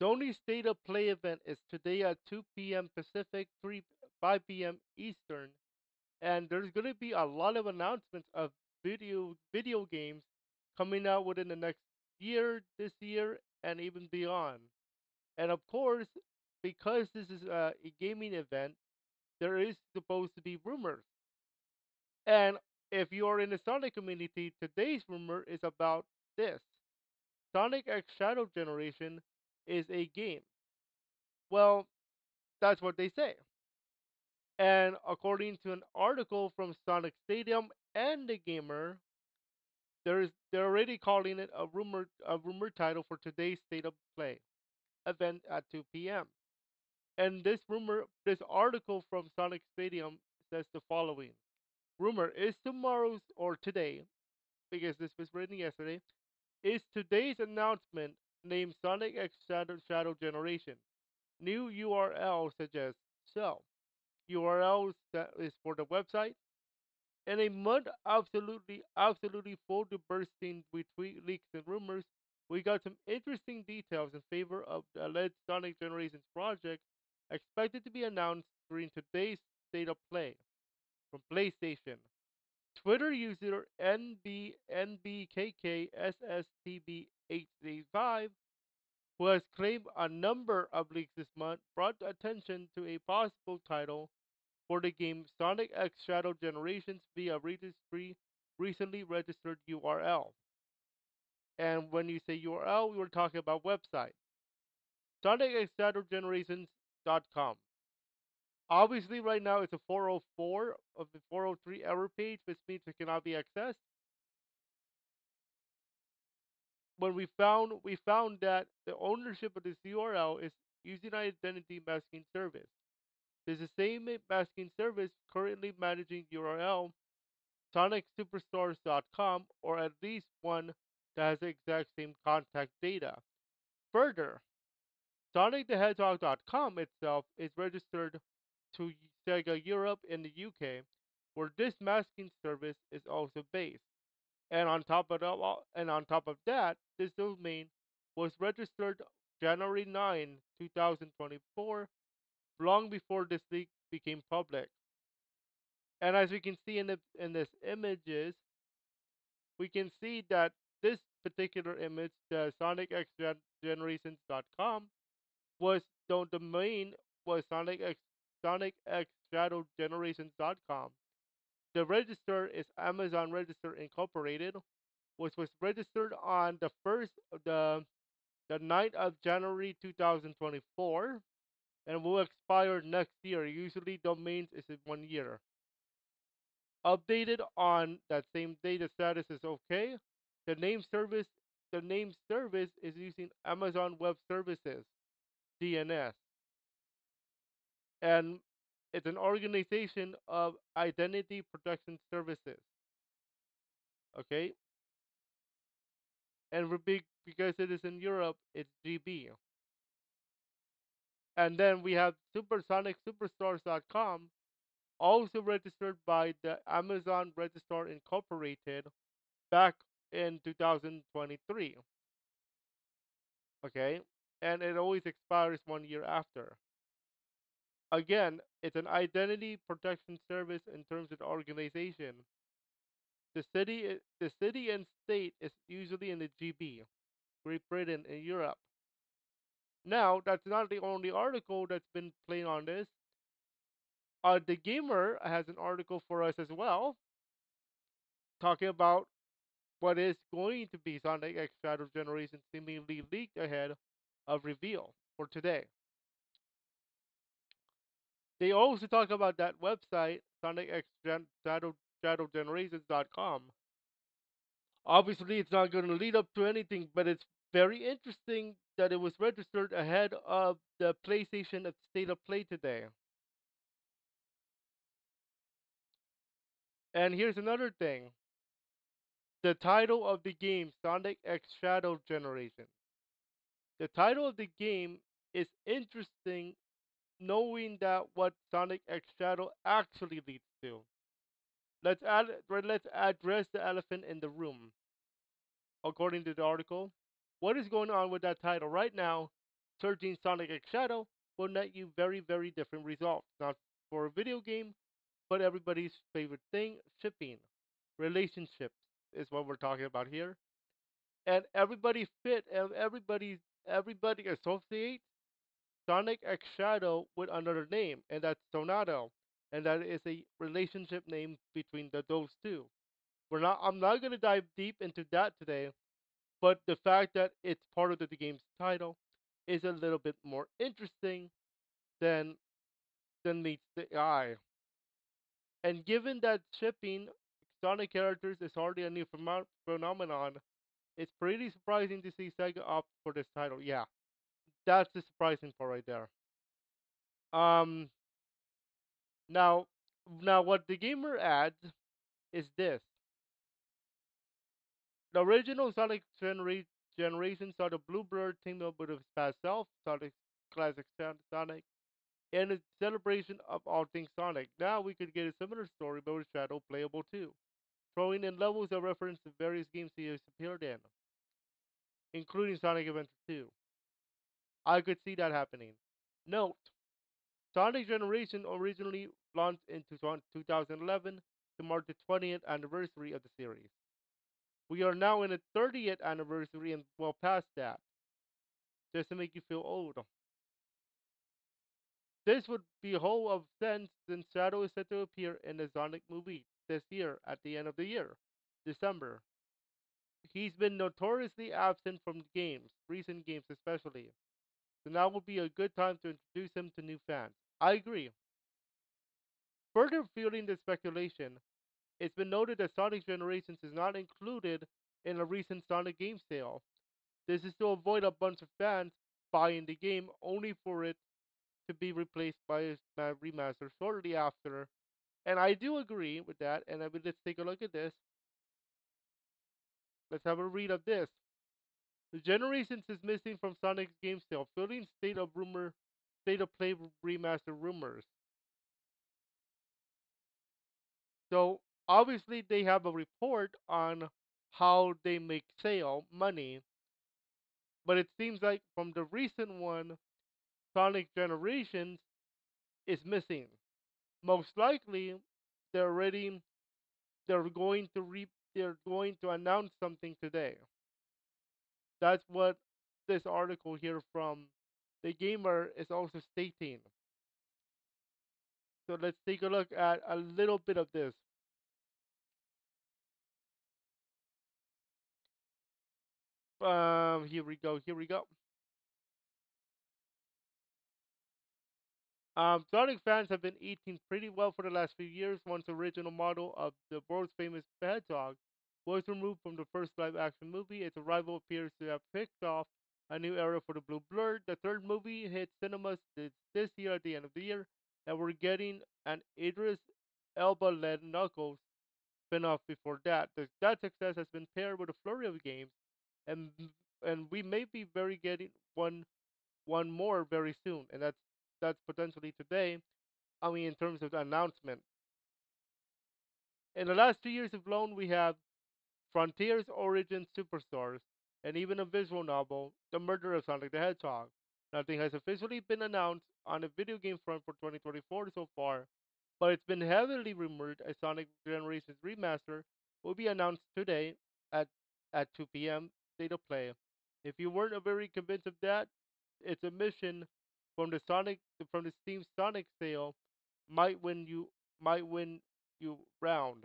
Sony's State of Play event is today at 2 p.m. Pacific, 3 5 p.m. Eastern, and there's going to be a lot of announcements of video video games coming out within the next year, this year, and even beyond. And of course, because this is a gaming event, there is supposed to be rumors. And if you are in the Sonic community, today's rumor is about this. Sonic X Shadow Generation is a game. Well, that's what they say. And according to an article from Sonic Stadium and the Gamer, there is they're already calling it a rumor a rumor title for today's State of Play event at 2 p.m. And this rumor, this article from Sonic Stadium says the following: Rumor is tomorrow's or today, because this was written yesterday, is today's announcement named Sonic X Shadow, Generation. New URL suggests so. URL is for the website. In a month absolutely, absolutely full to bursting tweet leaks and rumors, we got some interesting details in favor of the alleged Sonic Generations project expected to be announced during today's State of Play from PlayStation. Twitter user NBNBKKSSTB835, who has claimed a number of leaks this month, brought attention to a possible title for the game Sonic X Shadow Generations via registry recently registered URL. And when you say URL, we were talking about website. Sonic X Shadow Generations.com. Obviously, right now it's a 404 of the 403 error page, which means it cannot be accessed. When we found we found that the ownership of this URL is using identity masking service. There's the same masking service currently managing URL sonicsuperstores.com or at least one that has the exact same contact data. Further, sonicthehedgehog.com itself is registered to Sega Europe in the UK, where this masking service is also based. And on top of uh, that, and on top of that, this domain was registered January 9, 2024, long before this leak became public. And as we can see in the in this images, we can see that this particular image, the SonicXGenerations.com, was the domain was Sonic X Sonic X Shadow Generations.com. The register is Amazon Registrar Incorporated, which was registered on the first the the 9th of January 2024 and will expire next year. Usually domains is in one year. Updated on that same day the status is okay. The name service the name service is using Amazon Web Services, DNS and it's an organization of identity protection services. Okay, and because it is in Europe, it's GB. And then we have Supersonic Superstores.com, also registered by the Amazon Registrar Incorporated back in 2023. Okay, and it always expires one year after. Again, it's an identity protection service in terms of organization. The city, the city and state is usually in the GB, Great Britain and Europe. Now, that's not the only article that's been playing on this. Uh, the Gamer has an article for us as well, talking about what is going to be Sonic X Shadow Generation seemingly leaked ahead of reveal for today. They also talk about that website, Sonic X Gen- Shadow, ShadowGenerations.com. Obviously, it's not going to lead up to anything, but it's very interesting that it was registered ahead of the PlayStation at State of Play today. And here's another thing the title of the game, Sonic X Shadow Generation. The title of the game is interesting knowing that what Sonic X Shadow actually leads to. Let's add, let's address the elephant in the room. According to the article, what is going on with that title right now? Searching Sonic X Shadow will net you very, very different results. Not for a video game, but everybody's favorite thing shipping. Relationships is what we're talking about here. And everybody fit and everybody everybody associates Sonic X Shadow with another name, and that's Sonadow. And that is a relationship name between the, those two. We're not I'm not gonna dive deep into that today, but the fact that it's part of the, the game's title is a little bit more interesting than than meets the eye. And given that shipping Sonic characters is already a new pheno- phenomenon, it's pretty surprising to see Sega opt for this title. Yeah, that's the surprising part right there. Um, now, now what the gamer adds is this: the original Sonic genera- generation saw the Blue Blur team up with his past self, Sonic Classic Son- Sonic, in a celebration of all things Sonic. Now we could get a similar story, but with Shadow playable too, throwing in levels that reference the various games he has appeared in, including Sonic Adventure 2. I could see that happening. Note: Sonic Generation originally launched in 2011 to mark the 20th anniversary of the series. We are now in the 30th anniversary and well past that, just to make you feel old. This would be whole of sense since Shadow is set to appear in the Sonic movie this year at the end of the year, December. He's been notoriously absent from games, recent games especially, so now would be a good time to introduce him to new fans. I agree. Further fueling the speculation, it's been noted that Sonic Generations is not included in a recent Sonic game sale. This is to avoid a bunch of fans buying the game only for it to be replaced by a remaster shortly after. And I do agree with that. And I mean, let's take a look at this. Let's have a read of this. The Generations is missing from Sonic's game sale, fueling state of rumor, state of play remaster rumors. So obviously they have a report on how they make sale money, but it seems like from the recent one, Sonic Generations is missing. Most likely, they're already they're going to re they're going to announce something today. That's what this article here from the gamer is also stating. So let's take a look at a little bit of this. Um, here we go. Here we go. Um, Sonic fans have been eating pretty well for the last few years once original model of the world's famous hedgehog was removed from the first live action movie. Its arrival appears to have kicked off a new era for the Blue Blur. The third movie hit cinemas this, this year at the end of the year, and we're getting an Idris Elba led Knuckles spin-off before that. The, that success has been paired with a flurry of games, and and we may be very getting one one more very soon, and that's that's potentially today. I mean, in terms of the announcement. In the last two years alone, we have Frontiers Origin Superstars, and even a visual novel, The Murder of Sonic the Hedgehog. Nothing has officially been announced on the video game front for 2024 so far, but it's been heavily rumored a Sonic Generations remaster will be announced today at at 2 p.m. state of play. If you weren't very convinced of that, it's a mission from the Sonic from the Steam Sonic sale might win you might win you round.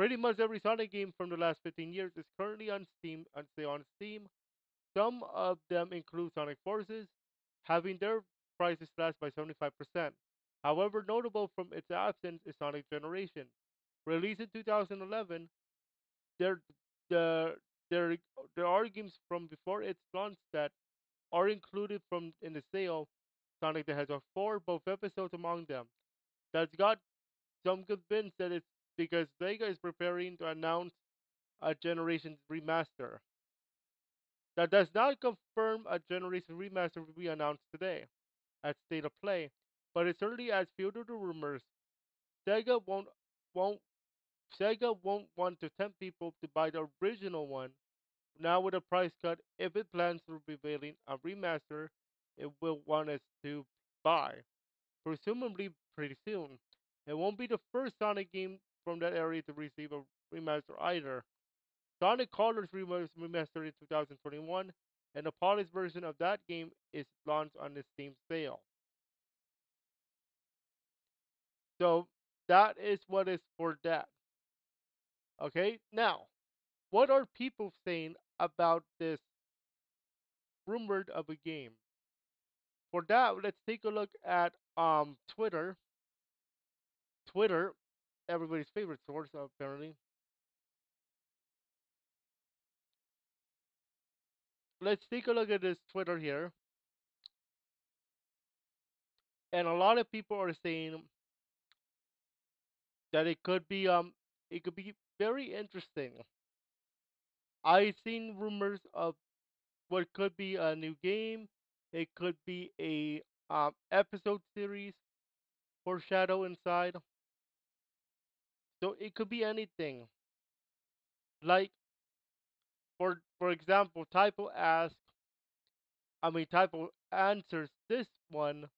Pretty much every Sonic game from the last 15 years is currently on Steam on on Steam. Some of them include Sonic Forces, having their prices slashed by 75%. However, notable from its absence is Sonic Generation. Released in 2011, there the there there are games from before its launch that are included from in the sale. Sonic the Hedgehog 4, both episodes among them. That's got some good convinced that it's because Sega is preparing to announce a Generations remaster. That does not confirm a Generation remaster will be announced today at State of Play, but it certainly adds fuel to the rumors. Sega won't won't Sega won't want to tempt people to buy the original one now with a price cut, if it plans to be revealing a remaster, it will want us to buy, presumably pretty soon. It won't be the first Sonic game from that area to receive a remaster either. Sonic Colors remastered in 2021, and the polished version of that game is launched on the Steam sale. So that is what is for that. Okay, now, what are people saying about this rumored of a game? For that, let's take a look at um Twitter. Twitter, everybody's favorite source apparently. Let's take a look at this Twitter here. And a lot of people are saying that it could be um it could be very interesting. I've seen rumors of what could be a new game. It could be a um, episode series for Shadow Inside. So it could be anything. Like for for example, Typo asks I mean Typo answers this one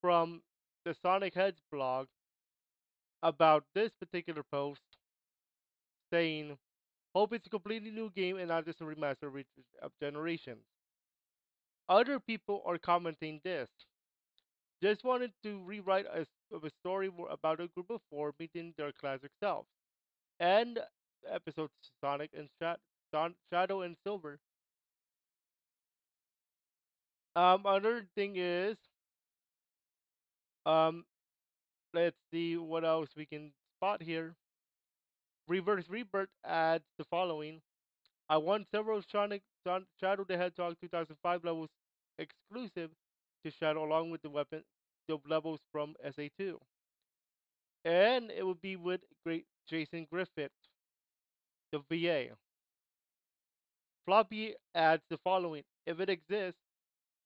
from the Sonic Heads blog about this particular post saying Hope it's a completely new game and not just a remaster of generations. Other people are commenting this. Just wanted to rewrite a, a story about a group of four meeting their classic selves. And episodes Sonic and Shadow and Silver. Um, another thing is, um, let's see what else we can spot here. Reverse Rebirth adds the following. I won several Sonic Son- Shadow the Hedgehog 2005 levels exclusive to Shadow along with the weapon the levels from SA2. And it will be with great Jason Griffith, the VA. Floppy adds the following. If it exists,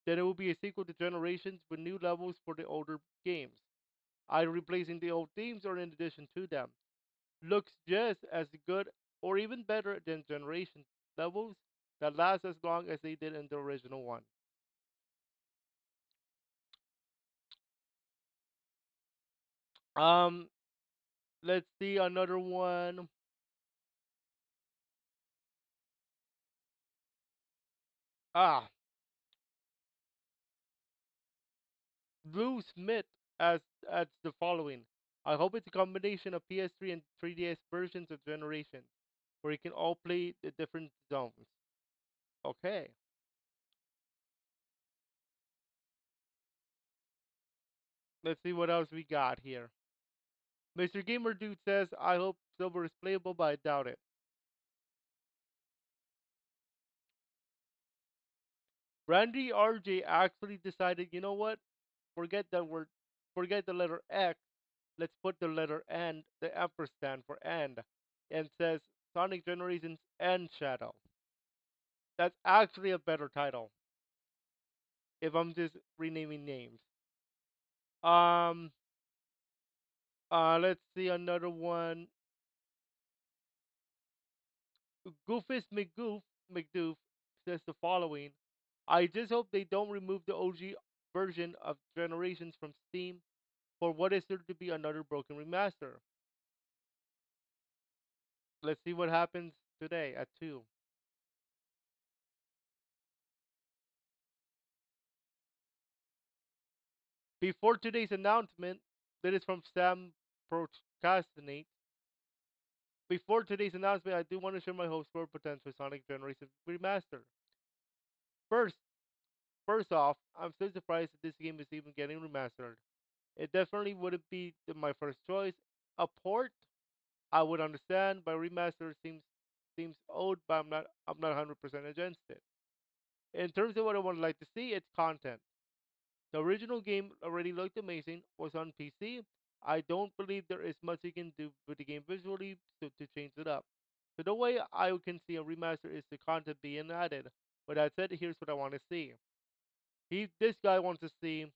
then it will be a sequel to Generations with new levels for the older games, either replacing the old themes or in addition to them looks just as good or even better than Generation levels that last as long as they did in the original one. Um, let's see another one. Ah, Blue Smith as as the following. I hope it's a combination of PS3 and 3DS versions of Generation, where you can all play the different zones. Okay. Let's see what else we got here. Mr. Gamer Dude says, I hope Silver is playable, but I doubt it. Randy RJ actually decided, you know what? Forget that word, forget the letter X let's put the letter N, the ampersand for and, and says Sonic Generations and Shadow. That's actually a better title. If I'm just renaming names. Um uh let's see another one. Goofus McGoof McDoof says the following. I just hope they don't remove the OG version of Generations from Steam for what is there to be another broken remaster. Let's see what happens today at 2. Before today's announcement, that is from Sam Procrastinate. Before today's announcement, I do want to share my hopes for potential Sonic Generations remaster. First, first off, I'm so surprised that this game is even getting remastered. It definitely wouldn't be my first choice. A port, I would understand, but remaster seems seems old, but I'm not I'm not 100% against it. In terms of what I would like to see, it's content. The original game already looked amazing, was on PC. I don't believe there is much you can do with the game visually to, to change it up. So the way I can see a remaster is the content being added. But that said, here's what I want to see. He, this guy wants to see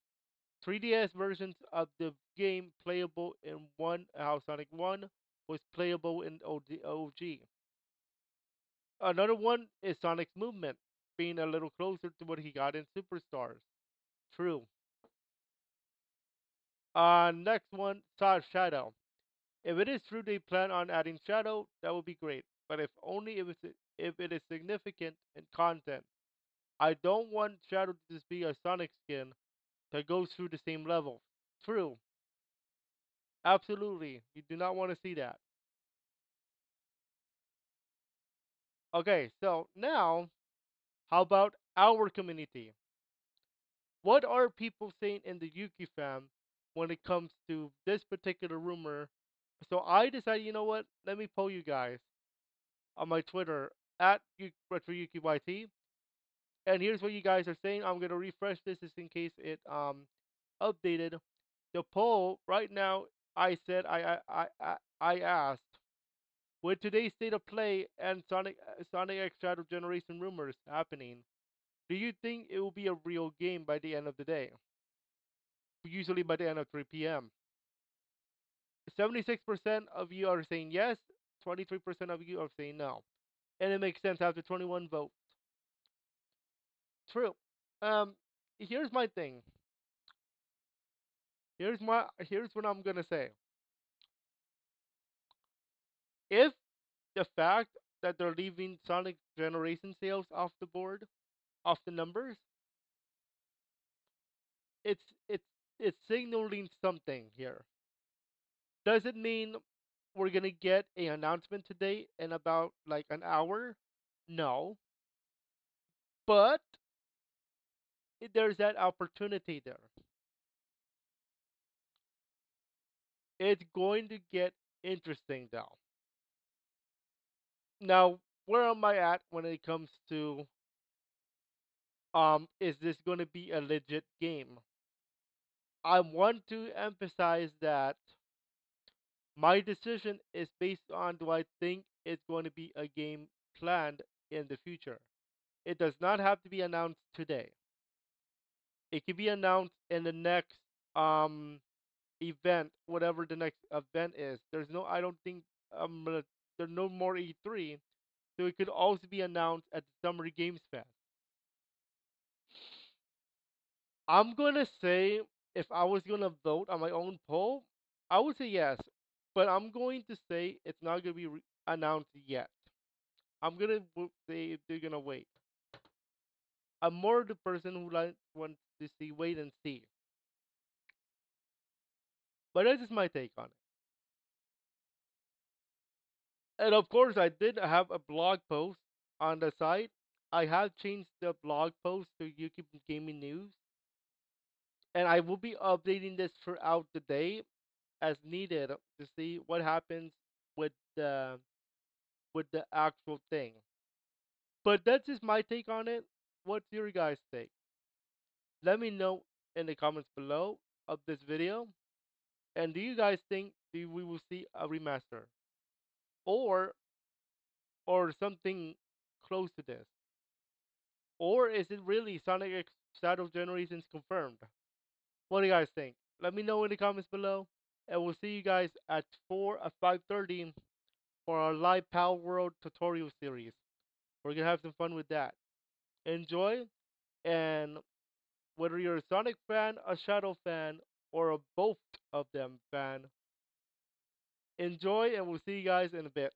3DS versions of the game playable in one how Sonic 1 was playable in OG. Another one is Sonic's movement, being a little closer to what he got in Superstars. True. Uh, next one, Star Shadow. If it is true they plan on adding Shadow, that would be great. But if only if it's if it is significant in content. I don't want Shadow to just be a Sonic skin that goes through the same level. True. Absolutely. You do not want to see that. Okay, so now, how about our community? What are people saying in the Yuki fam when it comes to this particular rumor? So I decided, you know what? Let me poll you guys on my Twitter at RetroYukiYT. And here's what you guys are saying. I'm gonna refresh this just in case it um updated. The poll right now, I said I I I I asked with today's state of play and Sonic uh, Sonic X Shadow Generation rumors happening. Do you think it will be a real game by the end of the day? Usually by the end of 3 p.m. 76% of you are saying yes, 23% of you are saying no. And it makes sense after 21 votes. True. Um, here's my thing. Here's my here's what I'm gonna say. If the fact that they're leaving Sonic Generation sales off the board, off the numbers, it's it's it's signaling something here. Does it mean we're gonna get a announcement today in about like an hour? No, but there's that opportunity there. It's going to get interesting though. Now, where am I at when it comes to um is this going to be a legit game? I want to emphasize that my decision is based on do I think it's going to be a game planned in the future. It does not have to be announced today. It can be announced in the next um event, whatever the next event is. There's no I don't think um there's no more E3, so it could also be announced at the Summer Games Fest. I'm gonna say if I was gonna vote on my own poll, I would say yes, but I'm going to say it's not gonna be re- announced yet. I'm gonna say they're gonna wait. I'm more the person who like wants to see wait and see. But that's just my take on it. And of course, I did have a blog post on the site. I have changed the blog post to YouTube Gaming News, and I will be updating this throughout the day as needed to see what happens with the with the actual thing. But that's just my take on it. What's your guys' take? Let me know in the comments below of this video. And do you guys think we will see a remaster or or something close to this? Or is it really Sonic X Shadow Generations confirmed? What do you guys think? Let me know in the comments below. And we'll see you guys at 4 at 5.30 for our live Power World tutorial series. We're going to have some fun with that. Enjoy. And whether you're a Sonic fan, a Shadow fan, or a both of them fan, enjoy and we'll see you guys in a bit.